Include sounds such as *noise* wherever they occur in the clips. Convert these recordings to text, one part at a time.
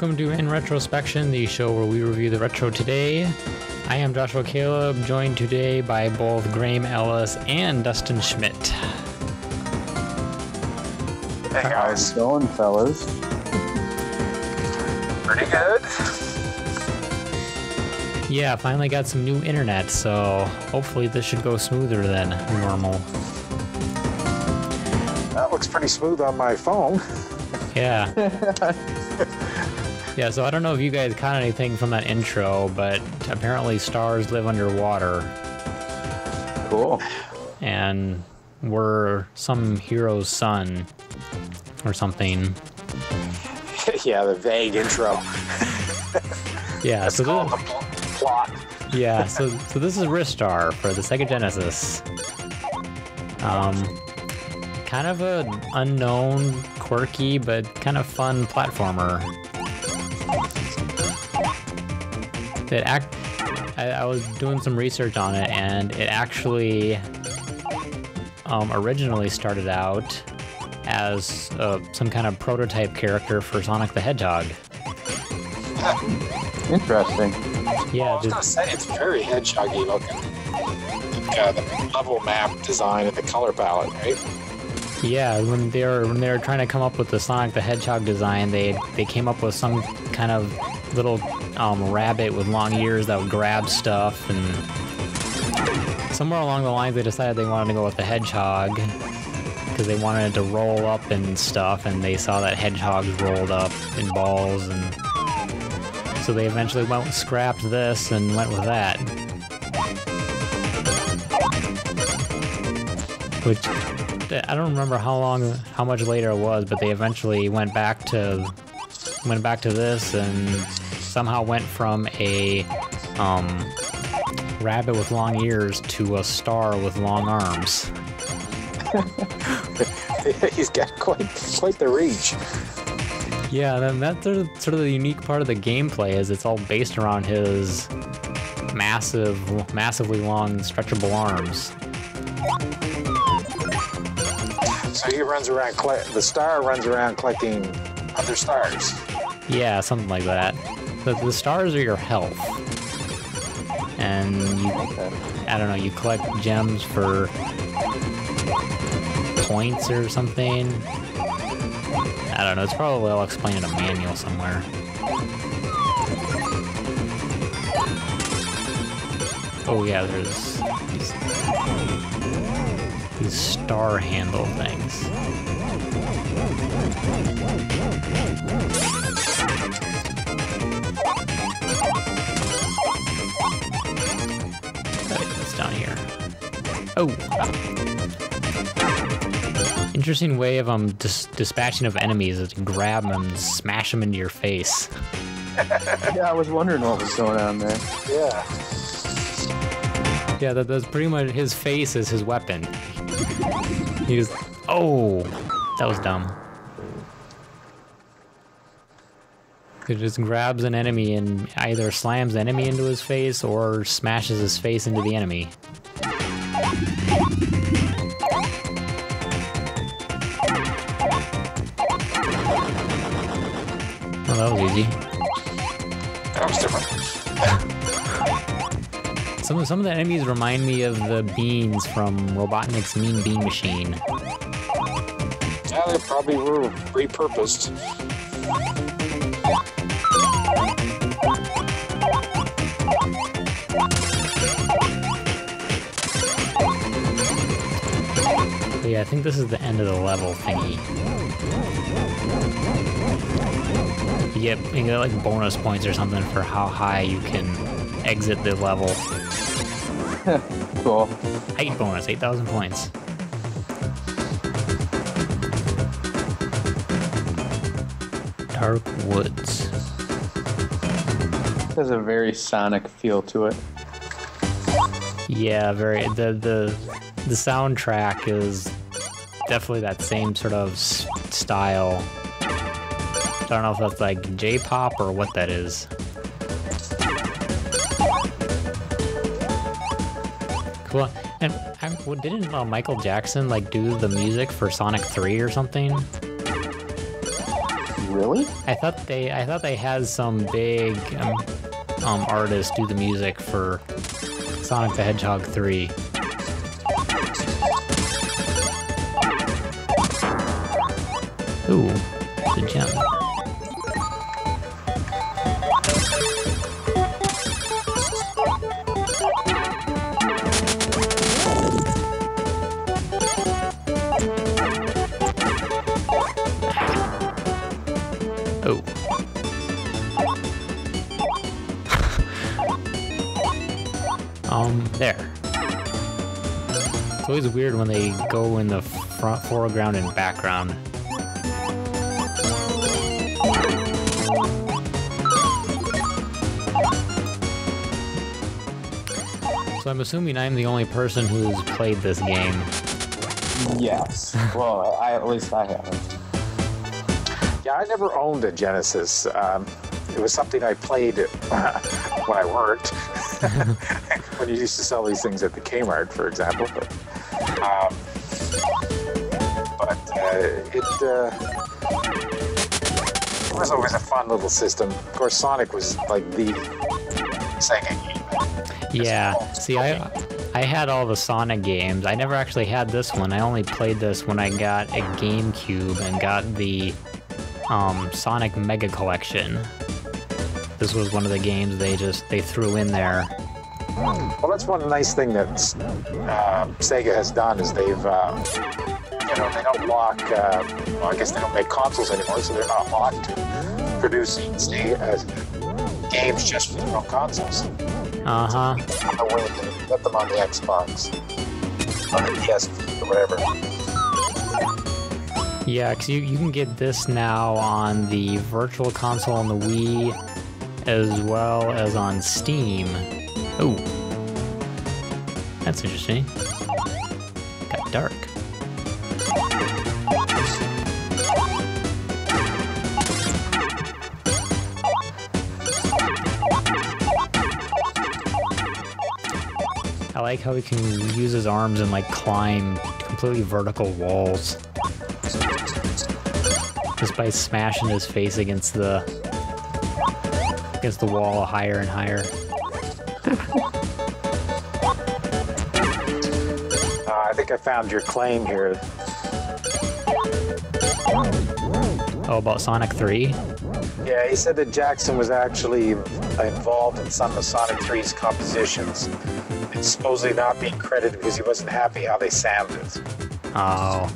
welcome to InRetroSpection, the show where we review the retro today. I am Joshua Caleb, joined today by both Graeme Ellis and Dustin Schmidt. Hey How's guys, it going, fellas? pretty good. Yeah, finally got some new internet, so hopefully this should go smoother than normal. That looks pretty smooth on my phone. Yeah. *laughs* yeah, so I don't know if you guys caught anything from that intro, but apparently stars live underwater, Cool. and we're some hero's son or something. *laughs* yeah, the vague intro. *laughs* Yeah, That's so called thi- the plot. yeah, so so this is Ristar for the Sega Genesis. Um, kind of an unknown, quirky, but kind of fun platformer. That act, I, I was doing some research on it, and it actually um, originally started out as uh, some kind of prototype character for Sonic the Hedgehog. Interesting. Yeah, I was the- gonna say it's very hedgehoggy looking. Like, uh, the level map design and the color palette, right? Yeah, when they were when they were trying to come up with the Sonic the Hedgehog design, they they came up with some kind of little um, rabbit with long ears that would grab stuff, and somewhere along the lines they decided they wanted to go with the hedgehog because they wanted it to roll up and stuff, and they saw that hedgehogs rolled up in balls, and so they eventually went and scrapped this and went with that. Which I don't remember how long, how much later it was, but they eventually went back to went back to this and somehow went from a um, rabbit with long ears to a star with long arms. *laughs* He's got quite quite the reach. Yeah, then that's sort of, the unique part of the gameplay is it's all based around his massive, massively long, stretchable arms. So he runs around. The star runs around collecting other stars. Yeah, something like that. The, the stars are your health. And you, I don't know, you collect gems for points or something. I don't know, it's probably all explained in a manual somewhere. Oh yeah, there's these, these star handle things. Oh. Interesting way of um dis- dispatching of enemies is to grab them and smash them into your face. Yeah, I was wondering what was going on there. Yeah. Yeah, that, that's pretty much his face is his weapon. He just oh, that was dumb. He just grabs an enemy and either slams the enemy into his face or smashes his face into the enemy. That was easy. That was different. *laughs* Some of some of the enemies remind me of the beans from Robotnik's Mean Bean Machine. Yeah, they probably were repurposed. I think this is the end of the level thingy. You get, you get like bonus points or something for how high you can exit the level. *laughs* Cool. Height bonus, 8,000 points. Dark Woods. Has a very Sonic feel to it. Yeah, very. The the the soundtrack is definitely that same sort of s- style. I don't know if that's like J-pop or what that is. Cool. And I, didn't uh, Michael Jackson like do the music for Sonic 3 or something? Really? I thought they I thought they had some big um, um artists do the music for Sonic the Hedgehog 3. Ooh, the gem. Oh. *laughs* um, there. It's always weird when they go in the front foreground and background. So I'm assuming I'm the only person who's played this game. Yes. well, I at least I haven't. Yeah, I never owned a Genesis. Um, it was something I played *laughs* when I worked. *laughs* when you used to sell these things at the Kmart, for example. But, um, but uh, it, uh, it was always a fun little system. Of course, Sonic was like the Sega game. Yeah. See, I I had all the Sonic games. I never actually had this one. I only played this when I got a GameCube and got the um, Sonic Mega Collection. This was one of the games they just they threw in there. Well, that's one nice thing that uh, Sega has done is they've, uh, you know, they don't lock. Uh, well, I guess they don't make consoles anymore, so they're not locked to producing uh, games just for their own consoles. Uh huh. On the Wii, put them on the Xbox, on the PS, or whatever. Yeah, because you, you can get this now on the Virtual Console on the Wii, as well as on Steam. Oh, that's interesting. Got dark. I like how he can use his arms and like climb completely vertical walls. Just by smashing his face against the against the wall higher and higher. Uh, I think I found your claim here. Oh, about Sonic 3? Yeah, he said that Jackson was actually involved in some of Sonic 3's compositions. Supposedly not being credited because he wasn't happy how they sounded. Oh.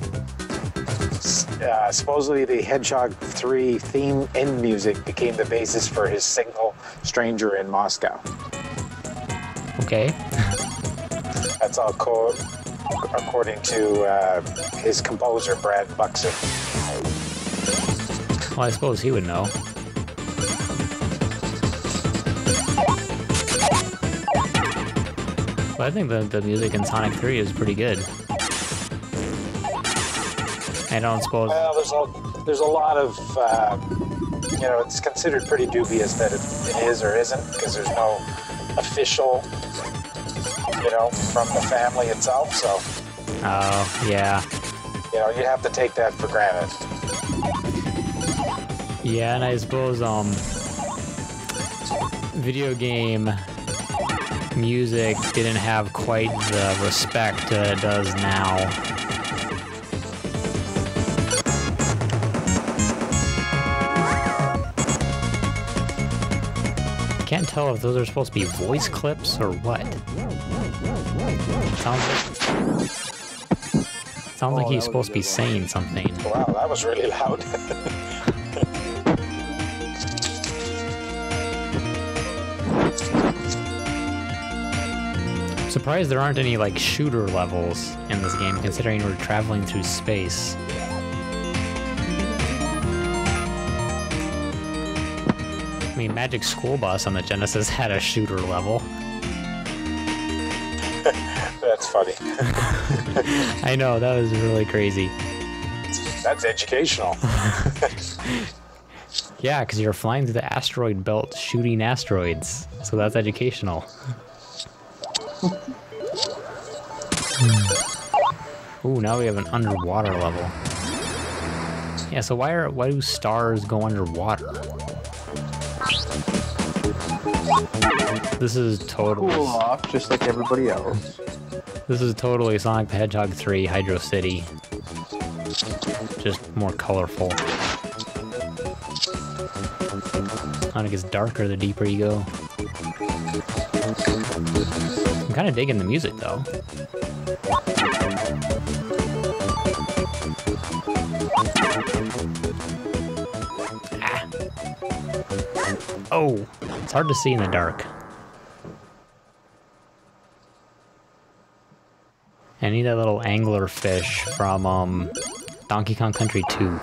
Uh, supposedly, the Hedgehog 3 theme end music became the basis for his single Stranger in Moscow. Okay. That's all co- according to uh, his composer, Brad Buxer. Well, I suppose he would know. But I think the, the music in Sonic 3 is pretty good. I don't suppose. Well, there's a, there's a lot of, uh, you know, it's considered pretty dubious that it, it is or isn't because there's no official, you know, from the family itself. So, Oh, yeah. you know, you have to take that for granted. Yeah, and I suppose, um, video game music didn't have quite the respect uh, it does now. Can't tell if those are supposed to be voice clips or what. Sounds like, sounds like Oh, he's supposed to be one. saying something. Wow, that was really loud. *laughs* Surprised there aren't any like shooter levels in this game, considering we're traveling through space. I mean, Magic School Bus on the Genesis had a shooter level. *laughs* That's funny. *laughs* I know, that was really crazy. That's educational. *laughs* Yeah, because you're flying through the asteroid belt shooting asteroids. So that's educational. Hmm. Ooh, now we have an underwater level. Yeah, so why are why do stars go underwater? This is totally Cool off, just like everybody else. this is totally Sonic the Hedgehog 3 Hydro City. Just more colorful. Sonic gets darker the deeper you go. I'm kind of digging the music though. Ah. Oh, it's hard to see in the dark. I need that little angler fish from um, Donkey Kong Country 2.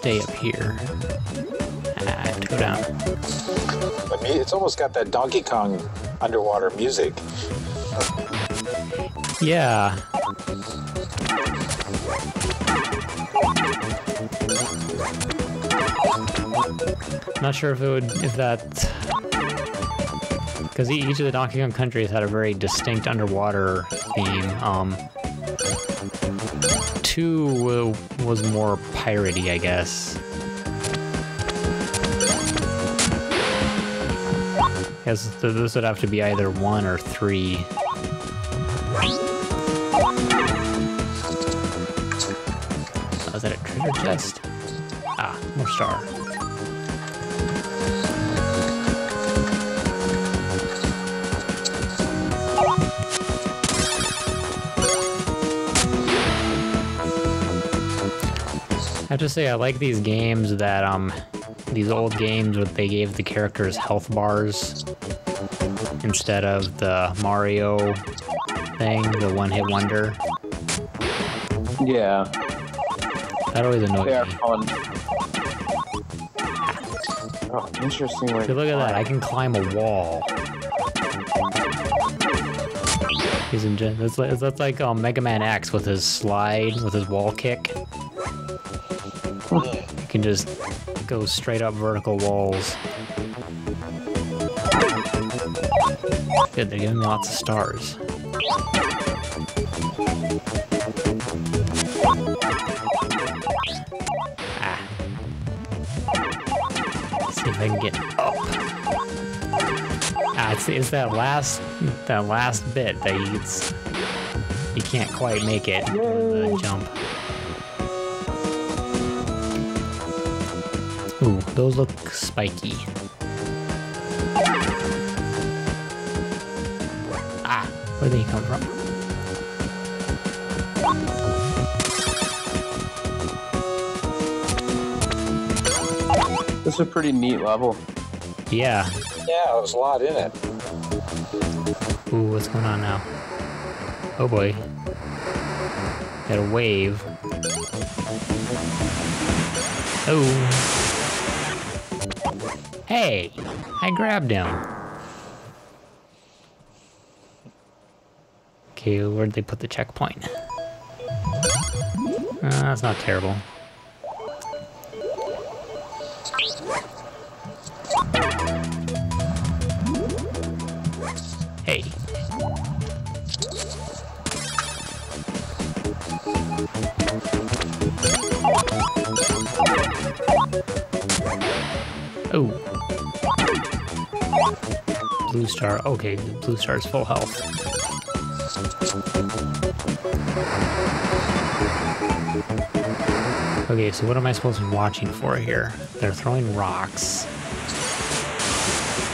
Stay up here. Ah, I have to go down. It's almost got that Donkey Kong underwater music. Yeah. Not sure if it would, if that, because each of the Donkey Kong countries had a very distinct underwater theme. Um, two uh, was more piratey, I guess. Guess th- this would have to be either one or three. Oh, is that a treasure chest? Ah, more star. I have to say, I like these games that, um, these old games where they gave the characters health bars instead of the Mario thing, the one hit wonder. Yeah, That always annoyed they are me. fun. Oh, interesting. way look at that. I can climb a wall. He's in. gen- That's like, that's like um, Mega Man X with his slide, with his wall kick. You can just go straight up vertical walls. Good, they're giving me lots of stars. Ah. Let's see if I can get up. Ah, it's, it's that last that last bit that you you can't quite make it jump. Those look spiky. Ah, where did they come from? This is a pretty neat level. Yeah. Yeah, there's a lot in it. Ooh, what's going on now? Oh boy. Got a wave. Oh. Hey! I grabbed him. Okay, where'd they put the checkpoint? Uh, that's not terrible. Blue star. Okay, blue star is full health. Okay, so what am I supposed to be watching for here? They're throwing rocks.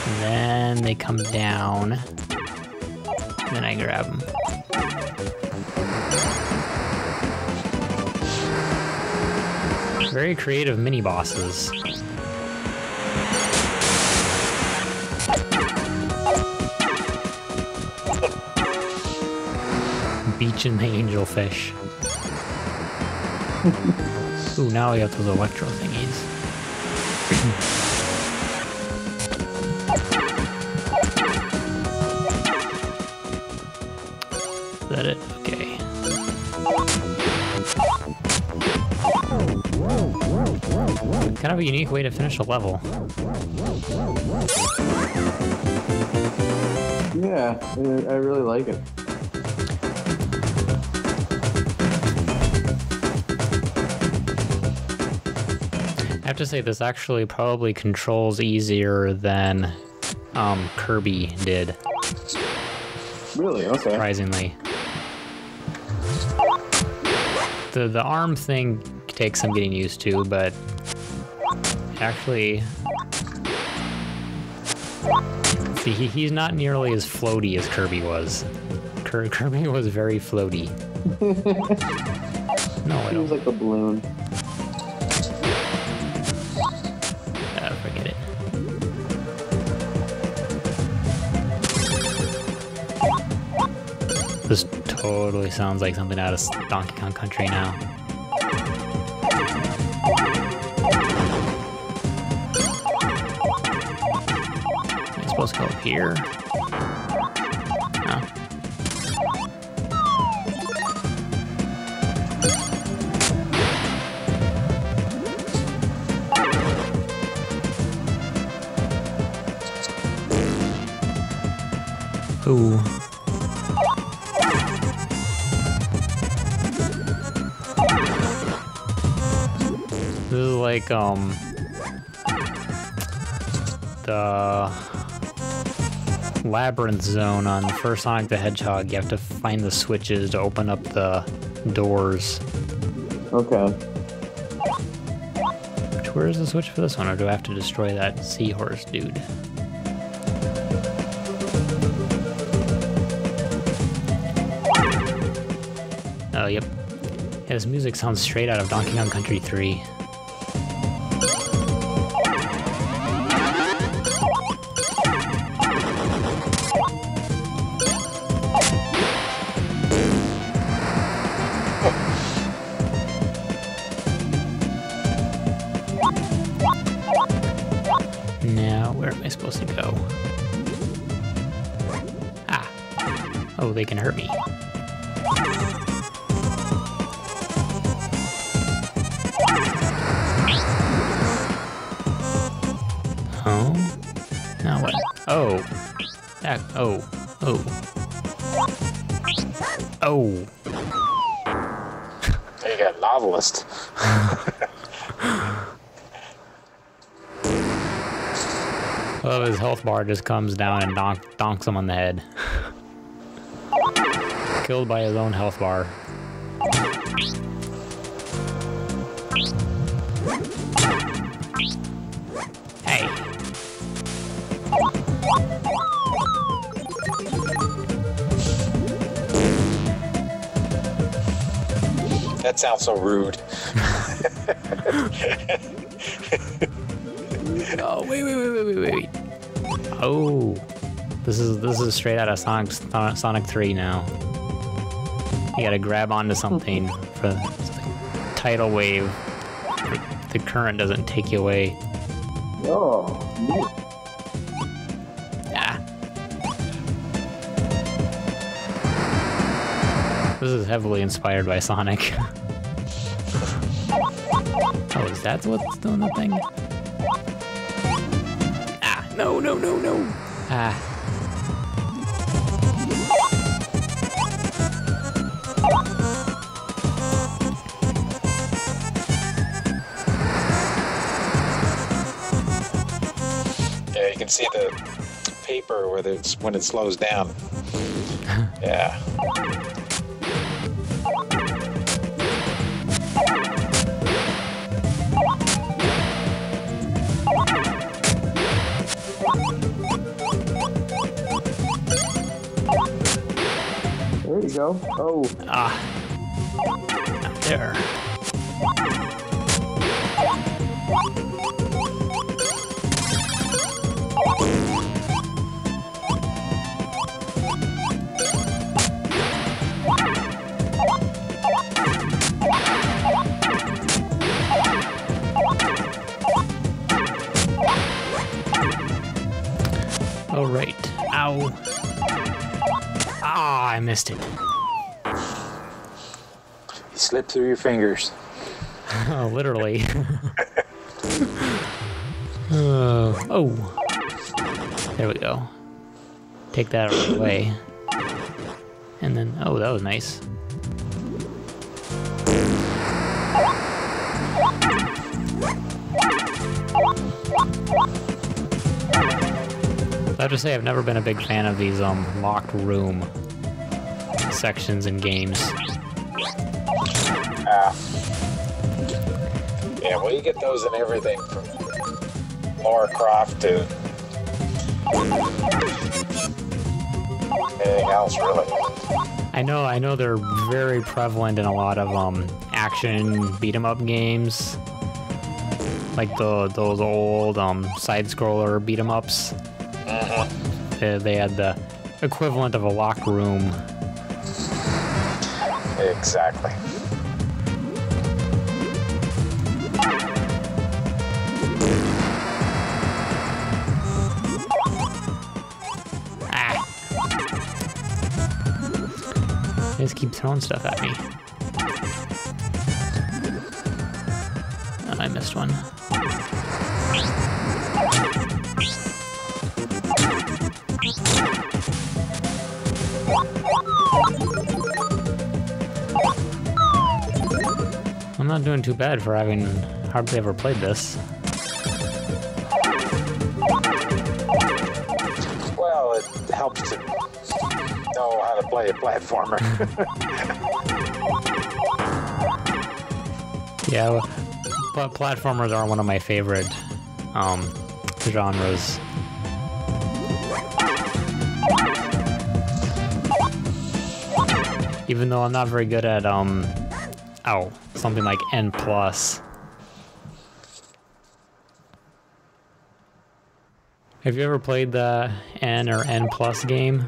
And then they come down. And then I grab them. Very creative mini bosses. Beach and the angelfish. *laughs* Ooh, now we got those electro thingies. Is that it? Okay. Kind of a unique way to finish a level. Yeah, I I really like it. Have to say, this actually probably controls easier than um, Kirby did, Really? Okay. surprisingly. The, the arm thing takes some getting used to, but actually... See, he, he's not nearly as floaty as Kirby was. *laughs* Kirby was very floaty. *laughs* no, I He was like a balloon. Totally sounds like something out of Donkey Kong Country now. Am I supposed to go up here? No. Ooh. Like, um... The... Labyrinth zone on the first Sonic the Hedgehog. You have to find the switches to open up the doors. Okay. Which, where is the switch for this one, or do I have to destroy that seahorse dude? Oh, yep. Yeah, this music sounds straight out of Donkey Kong Country 3. Where am I supposed to go? Ah. Oh, they can hurt me. Oh? Now what? Oh. That, oh. Oh. Oh. *laughs* You go, novelist. *laughs* I love his health bar just comes down and donk, donks him on the head. Killed by his own health bar. Hey. That sounds so rude. *laughs* Oh wait wait wait wait wait wait. Oh, this is this is straight out of Sonic Sonic 3 now. You gotta grab onto something for the tidal wave. The current doesn't take you away. Oh, neat. Ah. This is heavily inspired by Sonic. *laughs* oh, is that what's doing the thing? No, no, no, no. Ah. Yeah, you can see the paper where it's when it slows down. *laughs* Yeah. Go. Oh, Ah. There. Oh, right. Ow. Ah, I missed it. You slip through your fingers. *laughs* Oh, literally. *laughs* Uh, oh. There we go. Take that away. And then, oh, that was nice. I have to say, I've never been a big fan of these um locked room sections in games. Ah. Yeah, well, you get those in everything from Lara Croft to anything else, really. I know, I know they're very prevalent in a lot of um action beat 'em up games, like the those old um side scroller beat 'em ups. They, they had the equivalent of a locked room. Exactly. Ah! They just keep throwing stuff at me. Oh, I missed one. Not doing too bad for having hardly ever played this. Well, it helps to know how to play a platformer. *laughs* Yeah, but platformers are one of my favorite um, genres. Even though I'm not very good at um, oh, something like N plus. Have you ever played the N or N plus game?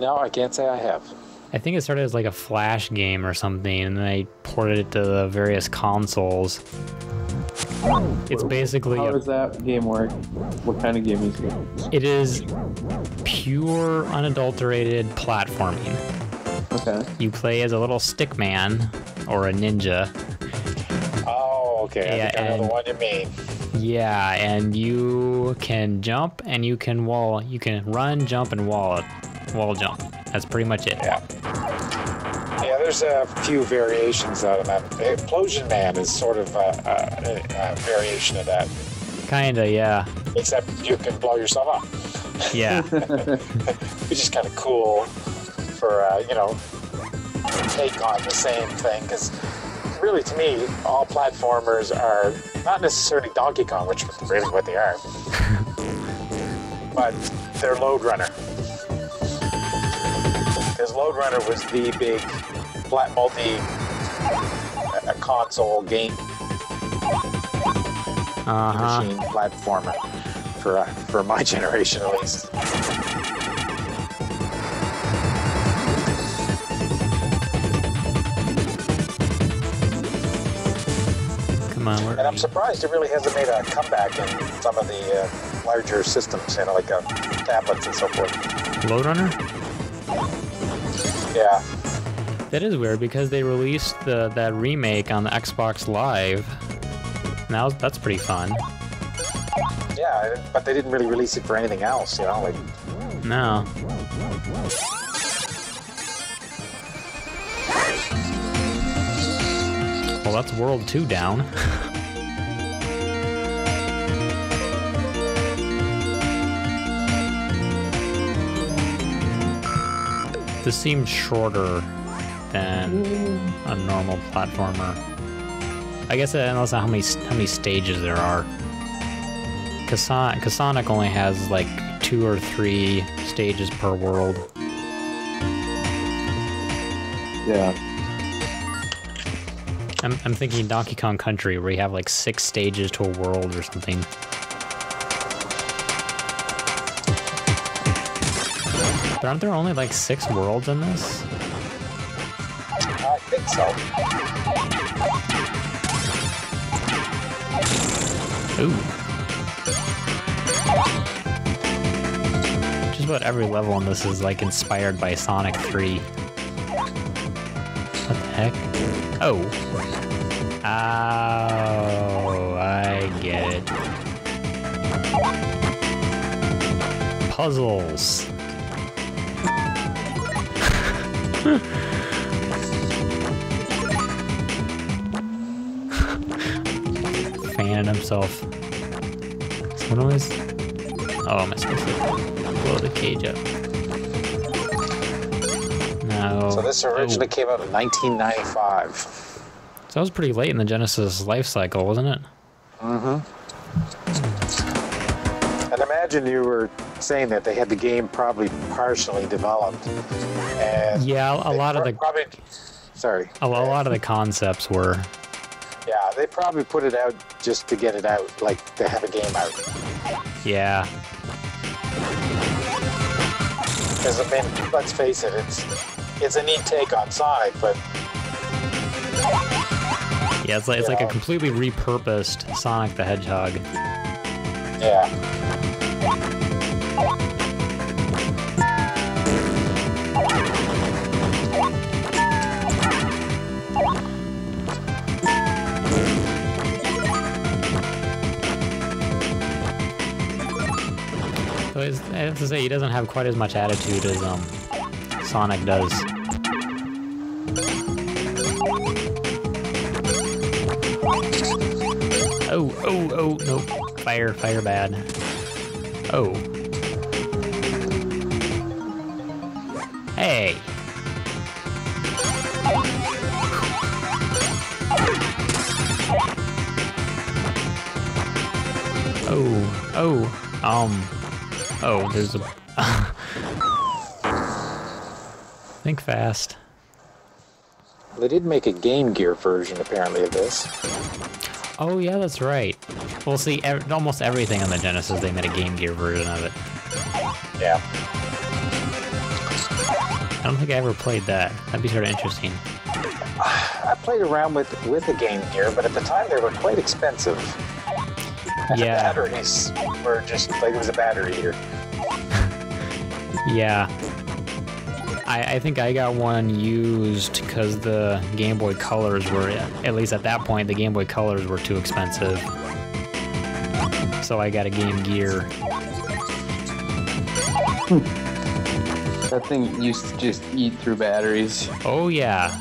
no, I can't say I have. I think it started as like a flash game or something, and then they ported it to the various consoles. It's basically How a, does that game work? What kind of game is it? it is pure unadulterated platforming. Okay. You play as a little stick man or a ninja. Oh, okay. Yeah, I think I know the and- one you mean. Yeah, and you can jump and you can wall. You can run, jump, and wall wall jump. That's pretty much it. Yeah. Yeah, there's a few variations out of that. Explosion Man is sort of a, a, a variation of that, Kinda, yeah, except you can blow yourself up, yeah. *laughs* which is kind of cool for, uh, you know, take on the same thing. Because really, to me, all platformers are not necessarily Donkey Kong, which is really what they are, *laughs* but they're Lode Runner. Because Lode Runner was the big flat multi uh, console game Uh huh. machine platformer for uh, for my *laughs* generation at least. And I'm surprised it really hasn't made a comeback in some of the uh, larger systems, you know, like uh, tablets and so forth. Lode Runner? Yeah, That is weird because they released the that remake on the Xbox Live. Now that's pretty fun. yeah, but they didn't really release it for anything else, you know, like No. Well, that's World 2 down. this seems shorter than a normal platformer. I guess it depends on how many how many stages there are. Kason- Kasonic only has like two or three stages per world. Yeah. I'm, I'm thinking Donkey Kong Country, where you have like six stages to a world or something. But aren't there only like six worlds in this? I think so. Ooh. Just about every level in this is like inspired by Sonic 3. What the heck? Oh. Oh, I get *laughs* it. Puzzles. Fanning himself. What noise? Oh, am supposed to blow the cage up? This originally came out in 1995. So that was pretty late in the Genesis life cycle, wasn't it? Mm-hmm. And imagine you were saying that they had the game probably partially developed. And Yeah, a lot of the probably. Sorry. a, lo- a lot of the concepts were. Yeah, they probably put it out just to get it out, like to have a game out. Yeah. Because I mean, let's face it, it's it's a neat take on Sonic, but Yeah, it's like, it's like a completely repurposed Sonic the Hedgehog. yeah. So I have to say, he doesn't have quite as much attitude as um Sonic does. Oh, oh, oh, nope. Fire, fire bad. Oh. Hey. Oh, oh, um, oh, there's a. Think fast. They did make a Game Gear version apparently of this. Oh yeah, that's right. Well, see, ev- almost everything on the Genesis, they made a Game Gear version of it. Yeah. I don't think I ever played that. That'd be sort of interesting. *sighs* I played around with with the Game Gear, but at the time they were quite expensive. Yeah. batteries were just like it was a battery eater. *laughs* Yeah. I, I think I got one used because the Game Boy Colors were, at least at that point, the Game Boy Colors were too expensive. So I got a Game Gear. That thing used to just eat through batteries. Oh yeah.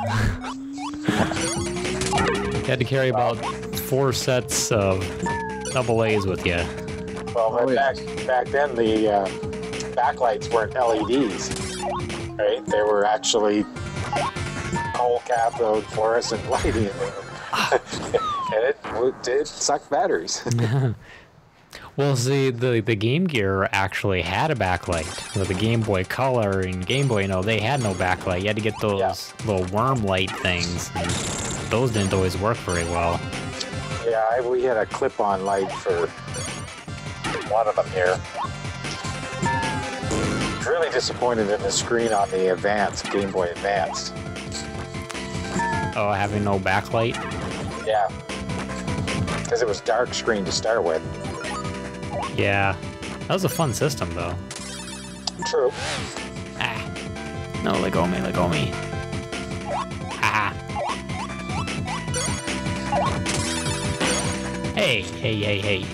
you had to carry about four sets of double A's with you. Well, Oh, yeah. back back then the uh, backlights weren't LEDs, right? They were actually cold cathode fluorescent *laughs* lighting, ah. and it did suck batteries. *laughs* *laughs* Well, see, the the Game Gear actually had a backlight. With the Game Boy Color and Game Boy, no, they had no backlight. You had to get those Yeah. little worm light things, and those didn't always work very well. yeah, I, we had a clip-on light for one of them here. Really disappointed in the screen on the Advance Game Boy Advance. Oh, having no backlight. Yeah, because it was dark screen to start with. Yeah, that was a fun system though. True. Ah, no, let go of me, let go of me. Ah. Hey, hey, hey, hey.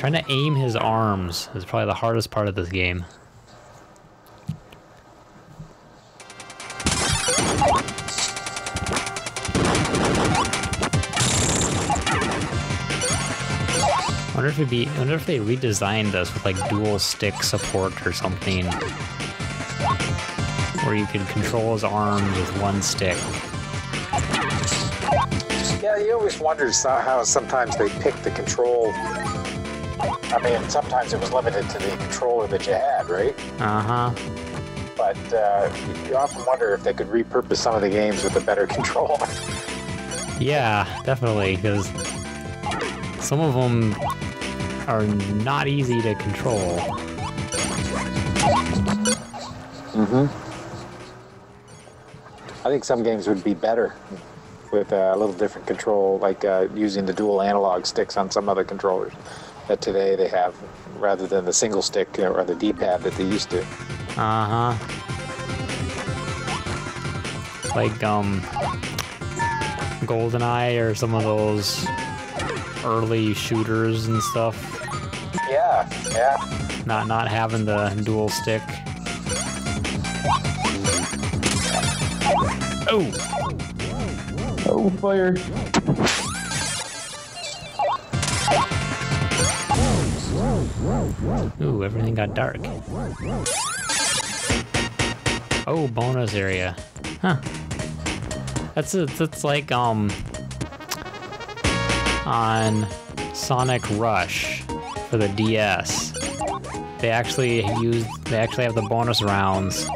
Trying to aim his arms is probably the hardest part of this game. wonder if it'd be. I wonder if they redesigned this with like dual stick support or something, where you could control his arms with one stick. Yeah, you always wondered how sometimes they pick the control. I mean, sometimes it was limited to the controller that you had, right? Uh huh. But uh, you often wonder if they could repurpose some of the games with a better *laughs* controller. Yeah, definitely, because some of them are not easy to control. Mm-hmm. I think some games would be better with a little different control, like uh, using the dual analog sticks on some other controllers that today they have, rather than the single stick or the D-pad that they used to. Uh huh. like um GoldenEye or some of those early shooters and stuff. Yeah, yeah. Not not having the dual stick. Oh, Oh, fire. Ooh, everything got dark. Oh, bonus area. Huh. That's a, that's like um on Sonic Rush for the DS. They actually use they actually have the bonus rounds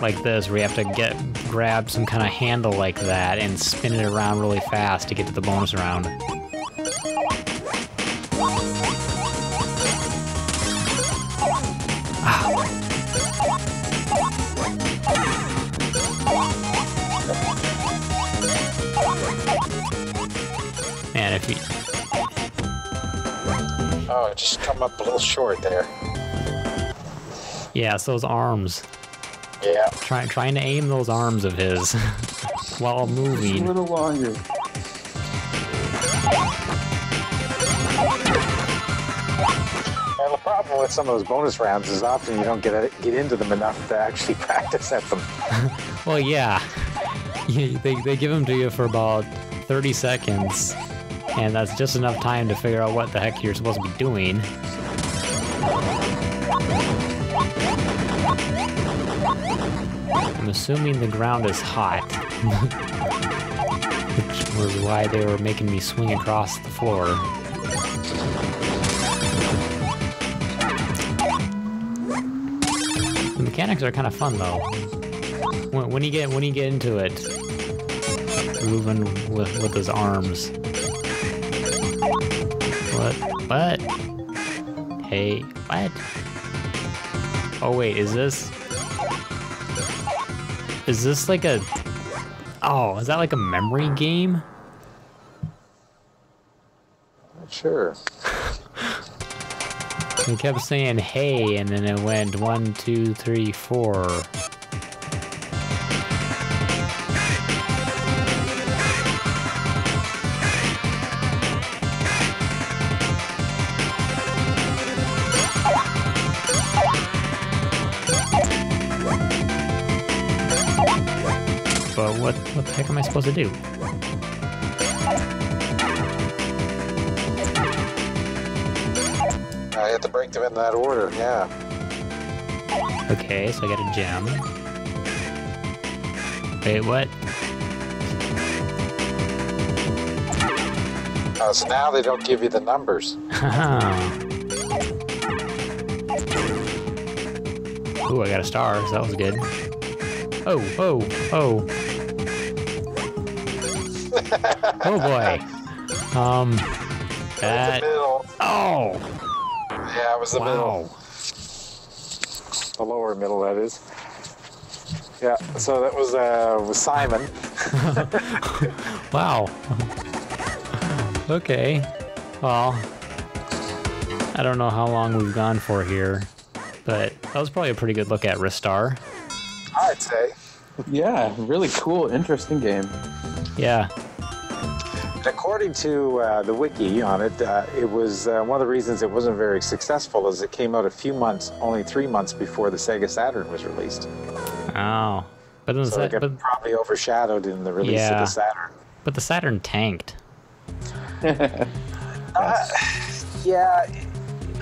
like this where you have to get grab some kind of handle like that and spin it around really fast to get to the bonus round. Man, if you Oh, it just come up a little short there. yeah, it's those arms. Yeah. Trying trying to aim those arms of his *laughs* while moving. A little longer. And the problem with some of those bonus rounds is often you don't get get into them enough to actually *laughs* practice at them. Well, yeah. *laughs* You- they, they give them to you for about 30 seconds, and that's just enough time to figure out what the heck you're supposed to be doing. I'm assuming the ground is hot. *laughs* Which was why they were making me swing across the floor. The mechanics are kind of fun though. When, when you get when you get into it, moving with with his arms. What? Hey, what? Oh wait, is this? Is this like a? Oh, is that like a memory game? Not sure. He kept saying hey, and then it went one, two, three, four. What, the heck am I supposed to do? I had to break them in that order. Yeah. Okay, so I got a gem. Wait, what? Uh, so now they don't give you the numbers. *laughs* Ooh, I got a star, so that was good. Oh, oh, oh. Oh boy. *laughs* Um, that. middle. Oh, Yeah, it was the middle. The lower middle, that is. Yeah. So that was uh, was Simon. *laughs* Wow. okay. Well, I don't know how long we've gone for here, but that was probably a pretty good look at Ristar. I'd say. Yeah, really cool, interesting game. Yeah. According to uh, the wiki on it, uh, it was uh, one of the reasons it wasn't very successful is it came out a few months, only three months before the Sega Saturn was released. Oh. But then the, So it Sa- got but, probably overshadowed in the release of the Saturn. but the Saturn tanked. *laughs* Uh, yeah, it,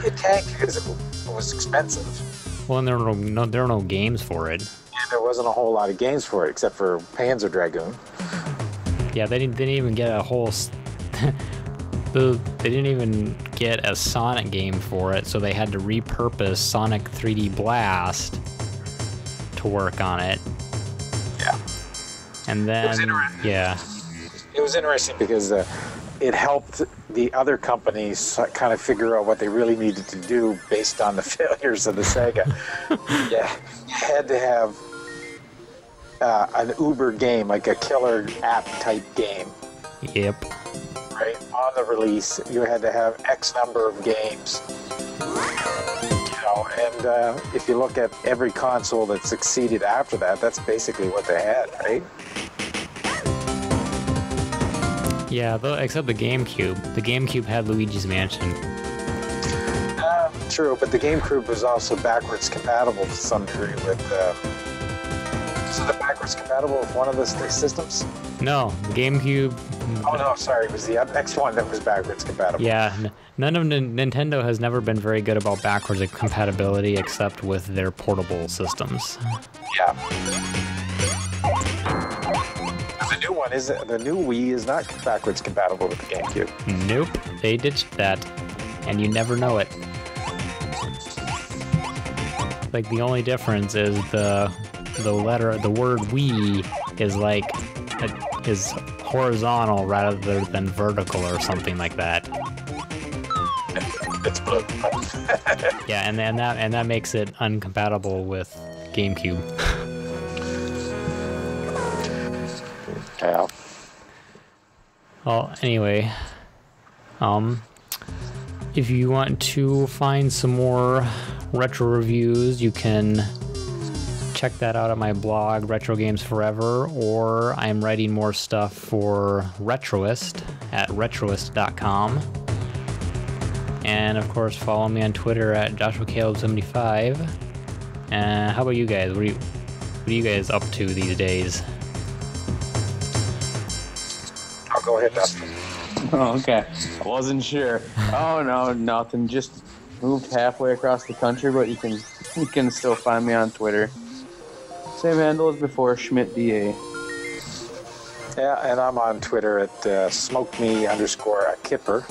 it tanked because it was expensive. Well, and there were no, no there were no games for it. And there wasn't a whole lot of games for it except for Panzer Dragoon. Yeah, they didn't, they didn't even get a whole. *laughs* the, they didn't even get a Sonic game for it, so they had to repurpose Sonic 3D Blast to work on it. Yeah. And then, interesting. yeah, It was interesting because uh, it helped the other companies kind of figure out what they really needed to do based on the *laughs* failures of the Sega. *laughs* yeah, you had to have uh, an Uber game, like a killer app type game, yep, right? On the release, you had to have X number of games. You know, and uh, if you look at every console that succeeded after that, that's basically what they had, right? Yeah, though, except the GameCube. The GameCube had Luigi's Mansion. Uh, true, but the GameCube was also backwards compatible to some degree with. Uh, so the backwards compatible with one of the systems? No, GameCube. Oh no, sorry, it was the next one that was backwards compatible. Yeah, n- none of Nin- Nintendo has never been very good about backwards compatibility except with their portable systems. Yeah. The new one is the new Wii is not backwards compatible with the GameCube. Nope, they ditched that, and you never know it. Like the only difference is the the letter, the word "Wii" is like is horizontal rather than vertical or something like that. It's blue. *laughs* Yeah, and and that and that makes it uncompatible with GameCube. yeah. Well, anyway, um, if you want to find some more retro reviews, you can check that out at my blog, Retro Games Forever, or I'm writing more stuff for Retroist at retroist.com. And of course, follow me on Twitter at JoshuaCaleb75. And how about you guys? What are you, what are you guys up to these days? I'll go ahead, Dustin. Oh, *laughs* okay. I wasn't sure. Oh no, nothing. Just moved halfway across the country, but you can you can still find me on Twitter. Same handle as before, Schmidt DA. Yeah, and I'm on Twitter at uh, smoke me underscore a kipper.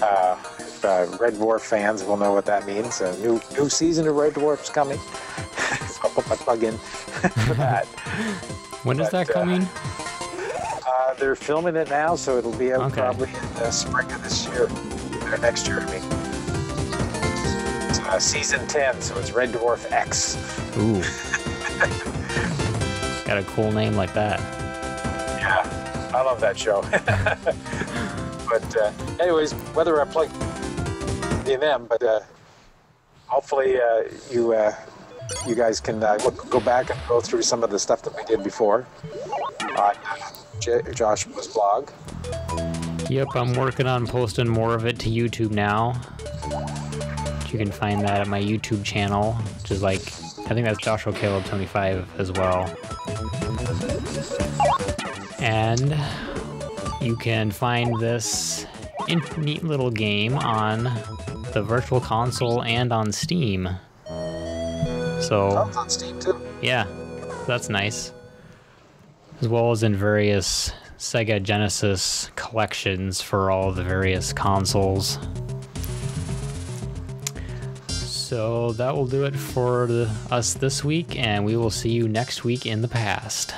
Uh, uh, Red Dwarf fans will know what that means. A new new season of Red Dwarf's coming. so *laughs* I'll put my plug in for that. When is But, that uh, coming? Uh, they're filming it now, so it'll be out Okay. probably in the spring of this year, or next year. I mean, it's, uh, season ten, so it's Red Dwarf X. Ooh. *laughs* *laughs* Got a cool name like that. Yeah, I love that show. *laughs* but uh, anyways, whether I play in them, but uh, hopefully uh, you uh, you guys can uh, go back and go through some of the stuff that we did before on J- Joshua's blog. Yep, I'm working on posting more of it to YouTube now. You can find that at my YouTube channel, which is like, I think that's Joshua Caleb 25 as well. And you can find this neat little game on the Virtual Console and on Steam. So. On Steam too. Yeah, that's nice. As well as in various Sega Genesis collections for all the various consoles. So that will do it for the, us this week, and we will see you next week in the past.